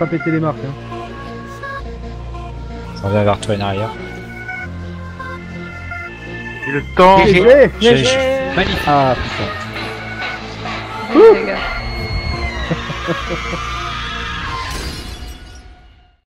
pas péter les marques. Hein. Ça revient vers toi, une arrière. Et le temps GG GG Magnifique Ah putain. Ouh.